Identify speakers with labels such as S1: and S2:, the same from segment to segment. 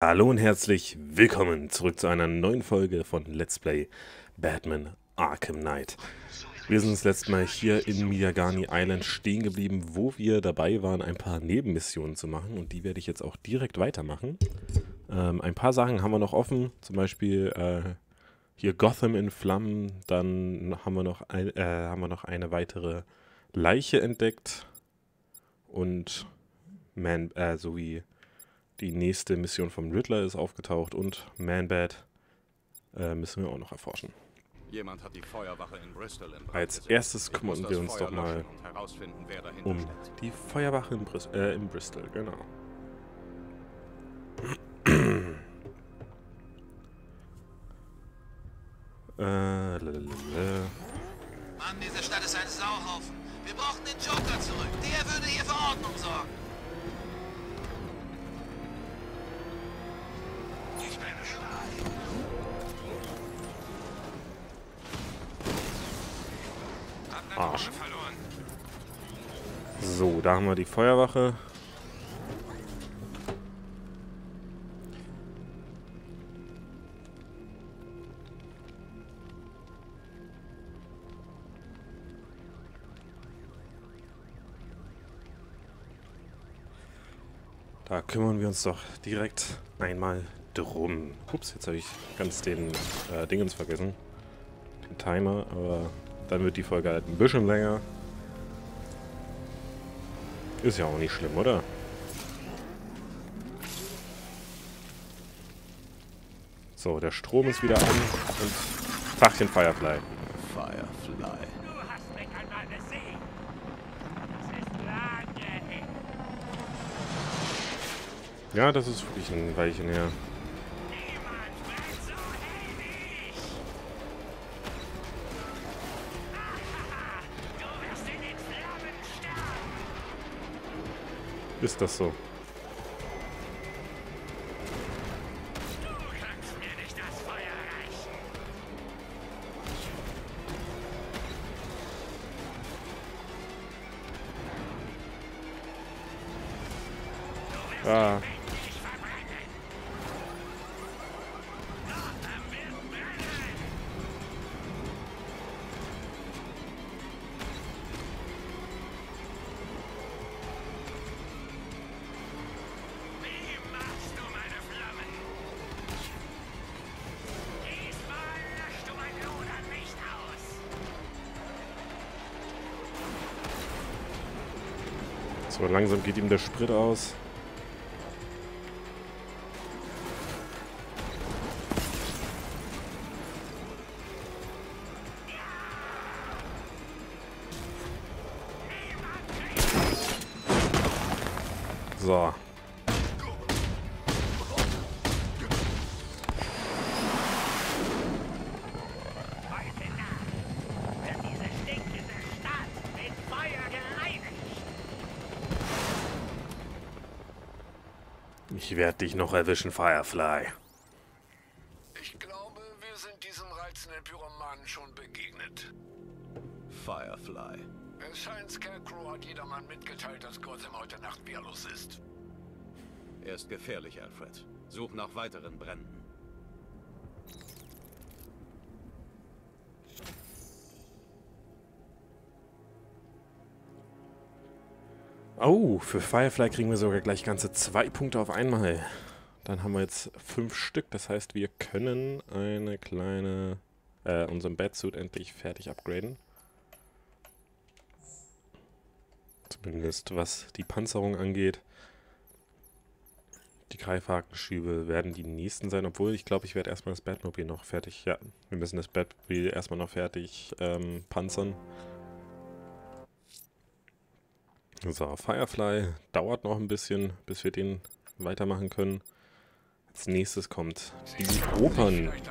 S1: Hallo und herzlich willkommen zurück zu einer neuen Folge von Let's Play Batman Arkham Knight. Wir sind das letzte Mal hier in Miyagani Island stehen geblieben, wo wir dabei waren, ein paar Nebenmissionen zu machen und die werde ich jetzt auch direkt weitermachen. Ähm, ein paar Sachen haben wir noch offen, zum Beispiel äh, hier Gotham in Flammen, dann haben wir, noch ein, äh, haben wir noch eine weitere Leiche entdeckt und Man, äh, sowie die nächste Mission vom Riddler ist aufgetaucht und Manbat äh, müssen wir auch noch erforschen. Als erstes kümmern wir uns doch mal um die Feuerwache in, Bris äh, in Bristol, genau.
S2: äh, Mann, diese Stadt ist ein Sauhaufen. Wir brauchen den Joker zurück. Der würde hier für Ordnung sorgen.
S1: Haben wir die Feuerwache. Da kümmern wir uns doch direkt einmal drum. Ups, jetzt habe ich ganz den äh, Dingens vergessen. Den Timer, aber dann wird die Folge halt ein bisschen länger. Ist ja auch nicht schlimm, oder? So, der Strom ist wieder an und Tachchen Firefly. Firefly. Ja, das ist wirklich ein Weilchen her. Ist das so? Ah. Langsam geht ihm der Sprit aus. So. Werde dich noch erwischen, Firefly.
S3: Ich glaube, wir sind diesem reizenden Pyromanen schon begegnet.
S4: Firefly.
S3: Es scheint, Scarecrow hat jedermann mitgeteilt, dass Gotham heute Nacht wehrlos ist.
S4: Er ist gefährlich, Alfred. Such nach weiteren Bränden.
S1: Oh, für Firefly kriegen wir sogar gleich ganze zwei Punkte auf einmal. Dann haben wir jetzt fünf Stück. Das heißt, wir können eine kleine, äh, unseren Batsuit endlich fertig upgraden. Zumindest was die Panzerung angeht. Die Greifhakenschübe werden die nächsten sein, obwohl ich glaube, ich werde erstmal das Batmobil noch fertig. Ja, wir müssen das Batmobil erstmal noch fertig ähm, panzern. So, Firefly dauert noch ein bisschen, bis wir den weitermachen können. Als nächstes kommt die Opernleiche.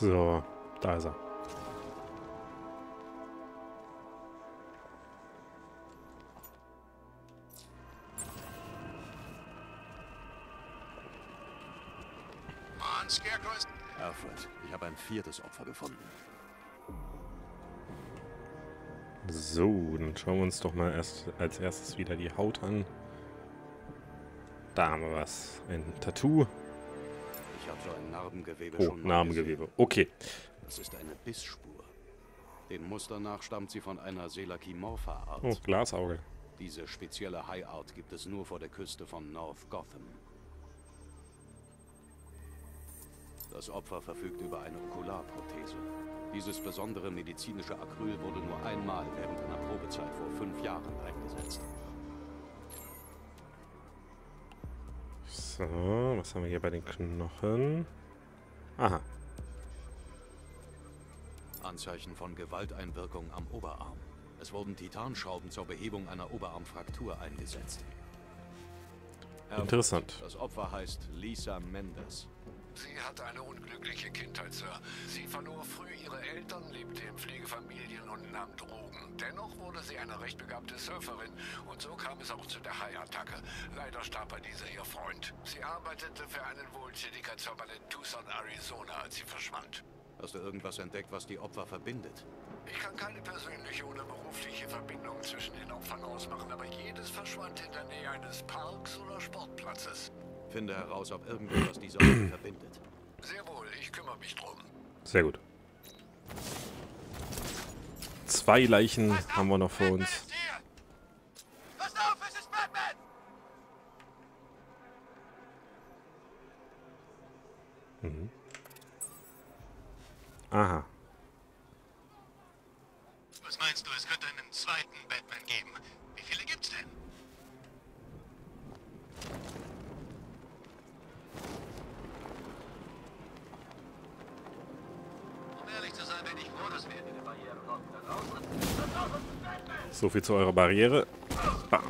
S1: So, da ist er.
S2: Mann, Scarecrow ist...
S4: Alfred, ich habe ein viertes Opfer gefunden.
S1: So, dann schauen wir uns doch mal erst als erstes wieder die Haut an. Da haben wir was. Ein Tattoo.
S4: So ein Narbengewebe
S1: Oh,
S4: schon
S1: Narbengewebe. Okay.
S4: Das ist eine Bissspur. Dem Muster nach stammt sie von einer Selachimorpha-Art.
S1: Oh, Glasauge.
S4: Diese spezielle Haiart gibt es nur vor der Küste von North Gotham. Das Opfer verfügt über eine Okularprothese. Dieses besondere medizinische Acryl wurde nur einmal während einer Probezeit vor fünf Jahren eingesetzt.
S1: So, was haben wir hier bei den Knochen? Aha.
S4: Anzeichen von Gewalteinwirkung am Oberarm. Es wurden Titanschrauben zur Behebung einer Oberarmfraktur eingesetzt.
S1: Interessant.
S4: Das Opfer heißt Lisa Mendes.
S3: Sie hatte eine unglückliche Kindheit, Sir. Sie verlor früh ihre Eltern, lebte in Pflegefamilien und nahm Drogen. Dennoch wurde sie eine recht begabte Surferin und so kam es auch zu der Haiattacke. Leider starb bei dieser ihr Freund. Sie arbeitete für einen Wohltätigkeitsverband in Tucson, Arizona, als sie verschwand.
S4: Hast du irgendwas entdeckt, was die Opfer verbindet?
S3: Ich kann keine persönliche oder berufliche Verbindung zwischen den Opfern ausmachen, aber jedes verschwand in der Nähe eines Parks oder Sportplatzes.
S4: Finde heraus, ob irgendetwas diese Opfer verbindet.
S3: Sehr wohl, ich kümmere mich drum.
S1: Sehr gut. Zwei Leichen haben wir noch vor
S2: Batman
S1: uns.
S2: Passt auf, es ist Batman!
S1: Aha.
S2: Was meinst du, es könnte einen zweiten Batman geben? Wie viele gibt's denn?
S1: So viel zu eurer Barriere. Bam,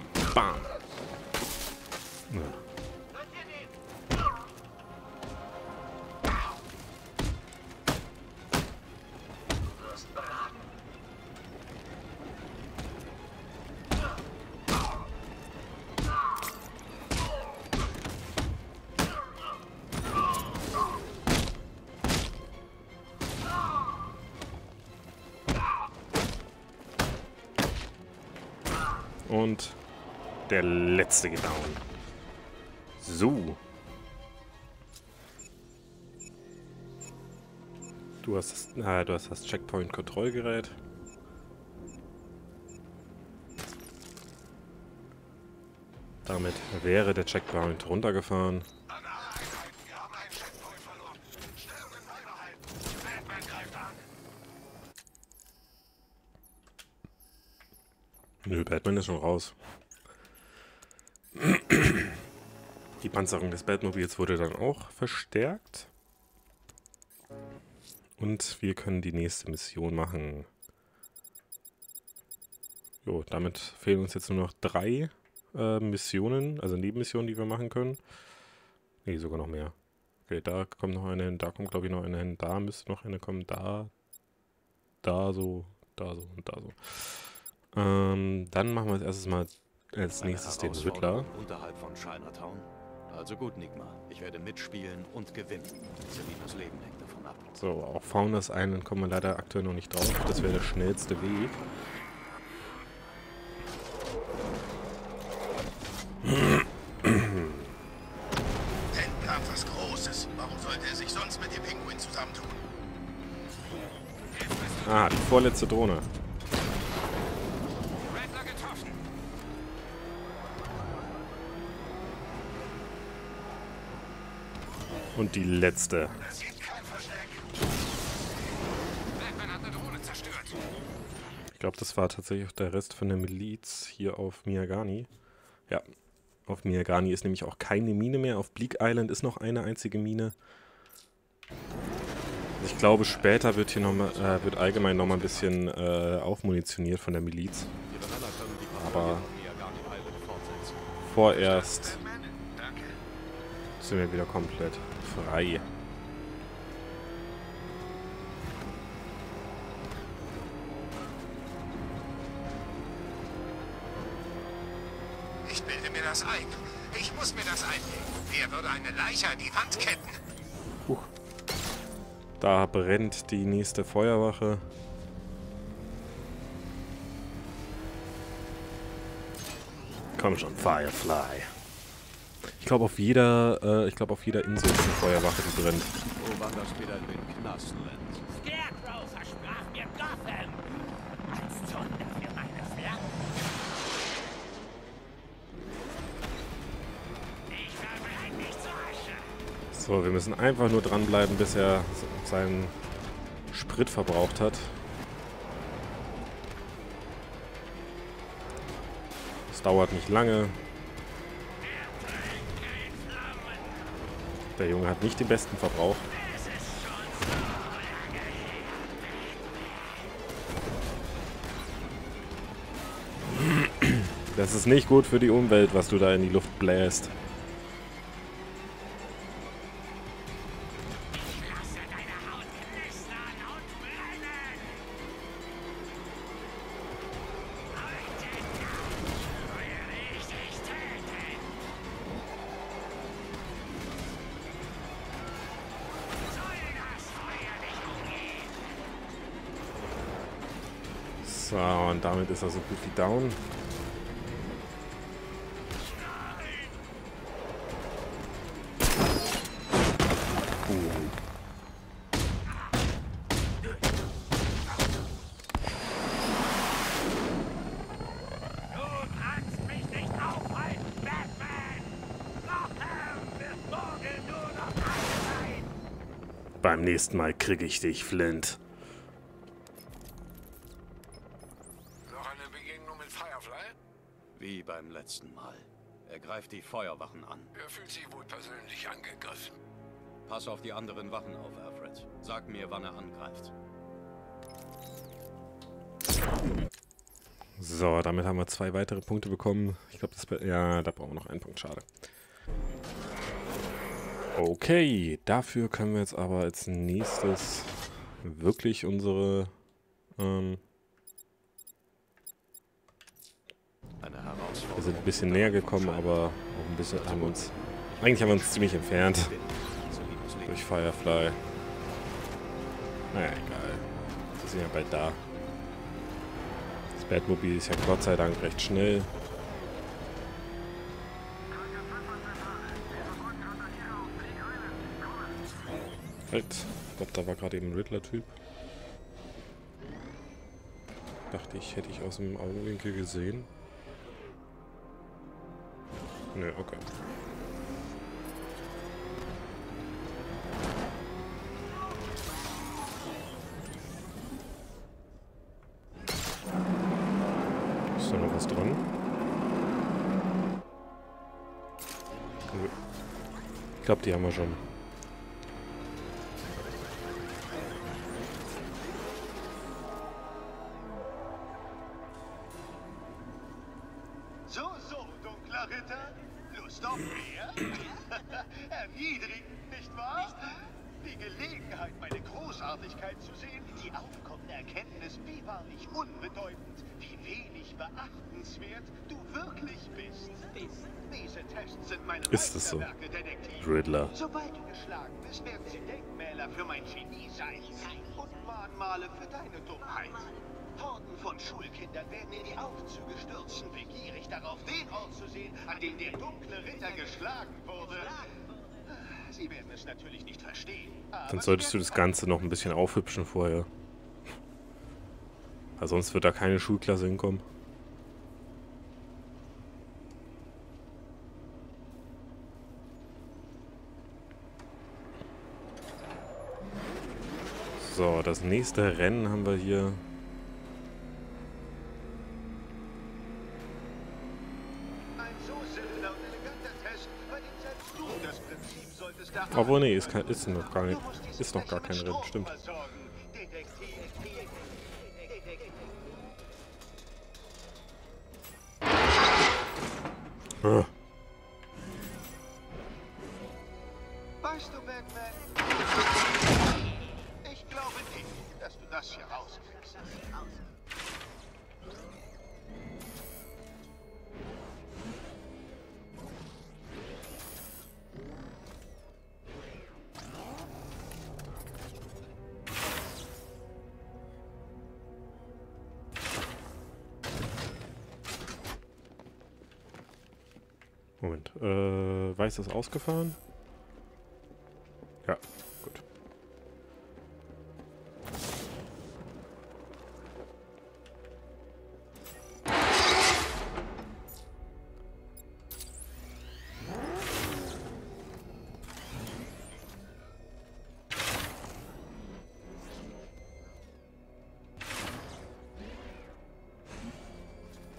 S1: Und der letzte geht down. So. Du hast das, ah, du hast das Checkpoint-Kontrollgerät. Damit wäre der Checkpoint runtergefahren.
S3: Wir haben einen Checkpoint verloren. Stellungen beibehalten. Batman greift an.
S1: Nö, Batman ist schon raus. Die Panzerung des Batmobils wurde dann auch verstärkt. Und wir können die nächste Mission machen. Jo, damit fehlen uns jetzt nur noch drei äh, Missionen, also Nebenmissionen, die wir machen können. Nee, sogar noch mehr. Okay, da kommt noch eine hin, da kommt glaube ich noch eine hin, da müsste noch eine kommen, da, da so, da so und da so. Ähm, dann machen wir als erstes mal als nächstes den Riddler.
S4: Unterhalb von Chinatown. Also gut, Nigma. Ich werde mitspielen und gewinnen. Selinas Leben hängt davon ab.
S1: So, auf Founders Island kommen wir leider aktuell noch nicht drauf. Das wäre der schnellste Weg.
S2: Denn gab was Großes. Warum sollte er sich sonst mit dem Pinguin zusammentun?
S1: Ah, die vorletzte Drohne. Und die letzte.
S2: Ich
S1: glaube, das war tatsächlich auch der Rest von der Miliz hier auf Miyagani. Ja, auf Miyagani ist nämlich auch keine Mine mehr. Auf Bleak Island ist noch eine einzige Mine. Ich glaube, später wird hier noch mal, äh, wird allgemein nochmal ein bisschen äh, aufmunitioniert von der Miliz. Aber vorerst sind wir wieder komplett frei.
S2: Ich bilde mir das ein. Ich muss mir das einlegen. Wer würde eine Leiche an die Wand ketten?
S1: Huch. Da brennt die nächste Feuerwache. Komm schon, Firefly. Ich glaube auf jeder, äh, ich glaube auf jeder Insel ist eine Feuerwache, die brennt.
S4: Wo war das wieder in den Knastland?
S5: Scarecrow versprach mir Gotham als Zunder für meine Flamme. Ich verbrenne dich zur Asche.
S1: So, wir müssen einfach nur dranbleiben, bis er seinen Sprit verbraucht hat. Das dauert nicht lange. Der Junge hat nicht den besten Verbrauch. Das ist nicht gut für die Umwelt, was du da in die Luft bläst. So, und damit ist er so gut wie down. Beim nächsten Mal krieg ich dich, Flint.
S4: Wie beim letzten Mal. Er greift die Feuerwachen an.
S3: Er fühlt sich wohl persönlich angegriffen.
S4: Pass auf die anderen Wachen auf, Alfred. Sag mir, wann er angreift.
S1: So, damit haben wir zwei weitere Punkte bekommen. Ich glaube, das... Ja, da brauchen wir noch einen Punkt. Schade. Okay, dafür können wir jetzt aber als nächstes wirklich unsere... Ähm,
S4: Eine Herausforderung.
S1: Wir sind ein bisschen näher gekommen, aber auch ein bisschen haben uns... Eigentlich haben wir uns ziemlich entfernt durch Firefly. Naja, egal. Wir sind ja bald da. Das Batmobil ist ja Gott sei Dank recht schnell. Halt, ich glaube, da war gerade eben ein Riddler-Typ. Dachte ich, hätte ich aus dem Augenwinkel gesehen. Nö, okay. Ist da noch was dran? Nö. Ich glaube, die haben wir schon.
S6: So, so, dunkler Ritter. Auf mehr? Erniedrigend, nicht wahr? Die Gelegenheit, meine Großartigkeit zu sehen, die aufkommende Erkenntnis, wie wahrlich unbedeutend, wie wenig beachtenswert du wirklich bist. Diese Tests sind meine
S1: Ist es so?
S6: Detektiv.
S1: Riddler.
S6: Sobald du geschlagen bist, werden sie Denkmäler für mein Genie sein und Mahnmale für deine Dummheit. Horden von Schulkindern werden in die Aufzüge stürzen, begierig darauf, den Ort zu sehen, an dem der dunkle Ritter geschlagen wurde. Sie werden es natürlich nicht verstehen.
S1: Dann solltest du das Ganze noch ein bisschen aufhübschen vorher. Weil sonst wird da keine Schulklasse hinkommen. So, das nächste Rennen haben wir hier. Obwohl, nee, ist, kein, ist noch gar nicht. Ist noch gar kein Rennen, stimmt. Ah,
S6: Weißt du, Batman? Ich glaube nicht, dass du das hier rauskriegst.
S1: Ist ausgefahren? Ja, gut.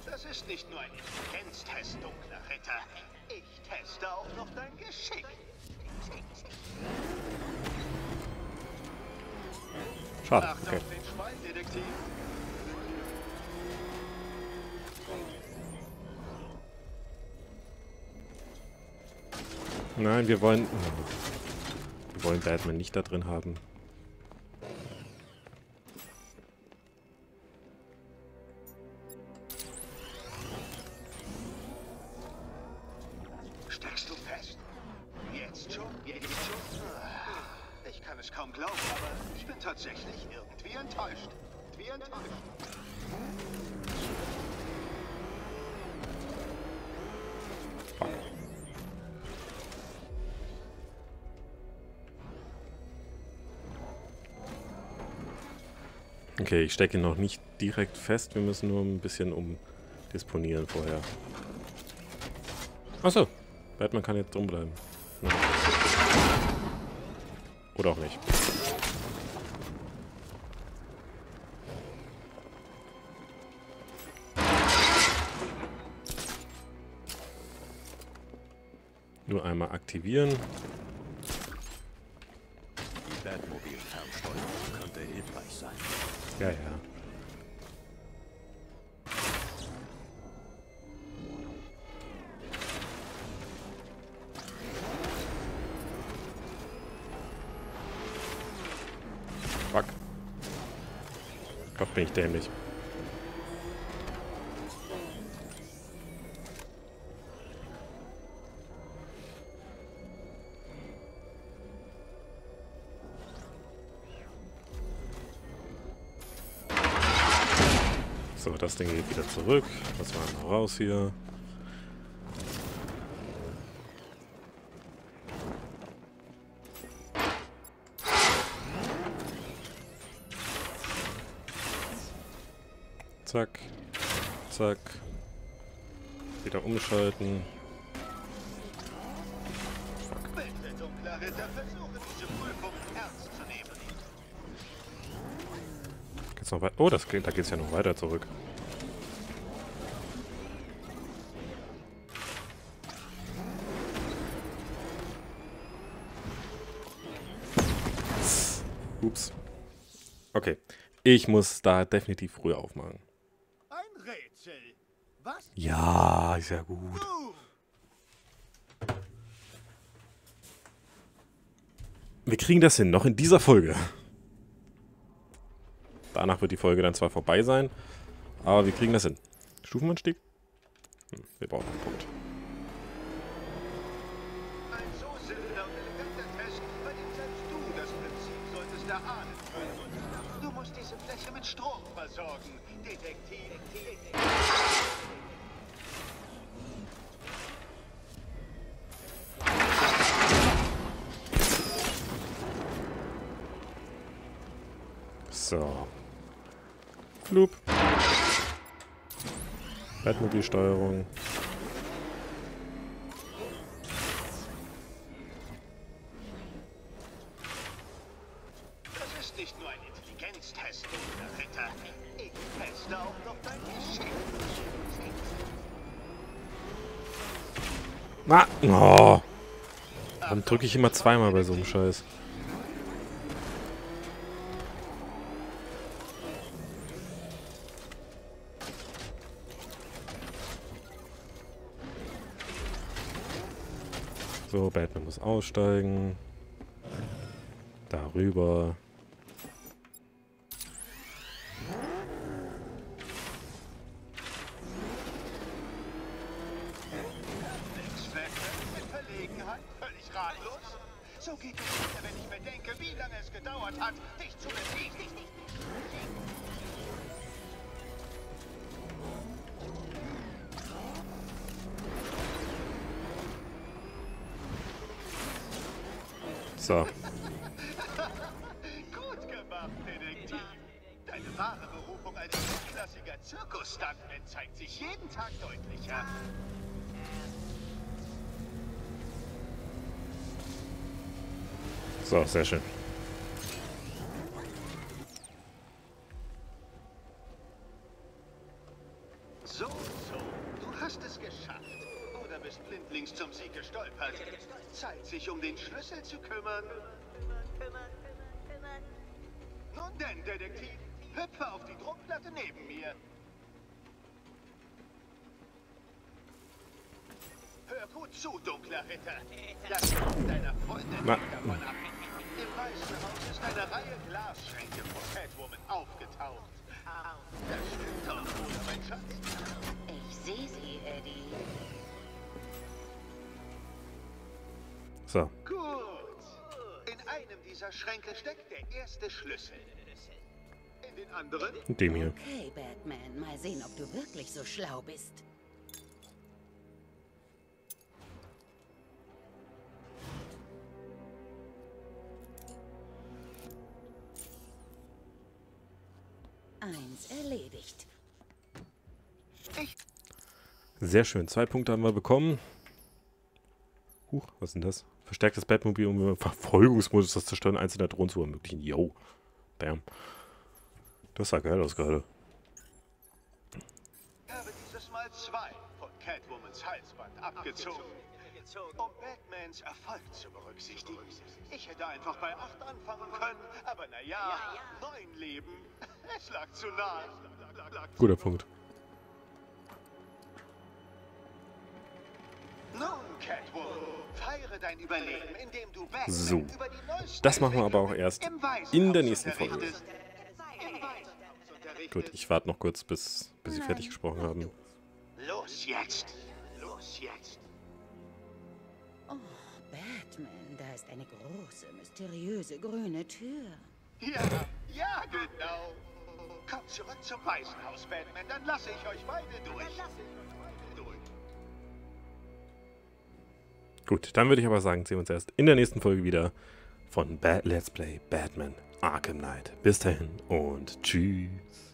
S6: Das ist nicht nur ein Intelligenztest, dunkler Ritter. Teste auch noch dein Geschick.
S1: Schade, okay. Nein, wir wollen... Wir wollen Batman nicht da drin haben.
S6: Es kaum glauben, aber ich bin tatsächlich irgendwie enttäuscht. Wie enttäuscht.
S1: Okay, ich stecke ihn noch nicht direkt fest. Wir müssen nur ein bisschen umdisponieren vorher. Achso, Batman kann jetzt drum bleiben. Ja. Oder auch nicht. Nur einmal aktivieren.
S4: Die Batmobil-Fernsteuerung könnte hilfreich sein.
S1: Ja, ja. Bin ich dämlich. So, das Ding geht wieder zurück. Das war mal raus hier. Zack. Zack. Wieder umschalten. Geht's noch weiter? Oh, das geht, da geht's ja noch weiter zurück. Ups. Okay. Ich muss da definitiv früher aufmachen. Ja, ist ja gut. Wir kriegen das hin, noch in dieser Folge. Danach wird die Folge dann zwar vorbei sein, aber wir kriegen das hin. Stufenanstieg? Hm, wir brauchen einen Punkt.
S6: So.
S1: Flup. Batmobilsteuerung.
S6: Das ist nicht nur ein Intelligenztest, dunkler Ritter. Ich teste auch noch dein Geschick.
S1: Na, oh. Dann drücke ich immer zweimal bei so einem Scheiß. So, Batman muss aussteigen. Darüber.
S6: So geht es mir, wenn ich bedenke, wie lange es gedauert hat, dich zu besiegen.
S1: So.
S6: Gut gemacht, Detektiv. Deine wahre Berufung als hochklassiger Zirkusstuntman zeigt sich jeden Tag deutlicher.
S1: So, sehr schön.
S6: So, so. Du hast es geschafft. Bist blindlings zum Sieg gestolpert. Zeit, sich um den Schlüssel zu kümmern. Nun denn, Detektiv, hüpfe auf die Druckplatte neben mir. Hör gut zu, dunkler Ritter. Lass dich deiner Freundin
S1: Na.
S6: davon ab. Im Weißen Haus ist eine Reihe Glasschränke von Catwoman aufgetaucht. Das stimmt doch, mein Schatz?
S7: Ich sehe sie,
S6: dieser Schränke steckt der erste Schlüssel. In den anderen
S1: dem hier.
S7: Okay, Batman, mal sehen, ob du wirklich so schlau bist. Eins erledigt.
S1: Sehr schön. Zwei Punkte haben wir bekommen. Huch, was ist denn das? Verstärktes Batmobil, um im Verfolgungsmodus das Zerstören einzelner Drohnen zu ermöglichen. Yo. Bam. Das sah geil aus gerade.
S6: Ich habe dieses Mal zwei von Catwomans Halsband abgezogen. Um Batmans Erfolg zu berücksichtigen. Ich hätte einfach bei acht anfangen können, aber naja, neun Leben. Es lag zu nahe.
S1: Guter Punkt. So.
S6: über die neuesten
S1: Das machen wir aber auch erst in der nächsten Folge. Gut, ich warte noch kurz, bis, bis sie fertig gesprochen haben.
S6: Los jetzt. Los jetzt.
S7: Oh, Batman, da ist eine große, mysteriöse grüne Tür.
S6: Ja, ja, genau. Kommt zurück zum Weißen Haus, Batman, dann lasse ich euch beide durch. durch.
S1: Gut, dann würde ich aber sagen, sehen wir uns erst in der nächsten Folge wieder von Bad Let's Play Batman Arkham Knight. Bis dahin und tschüss.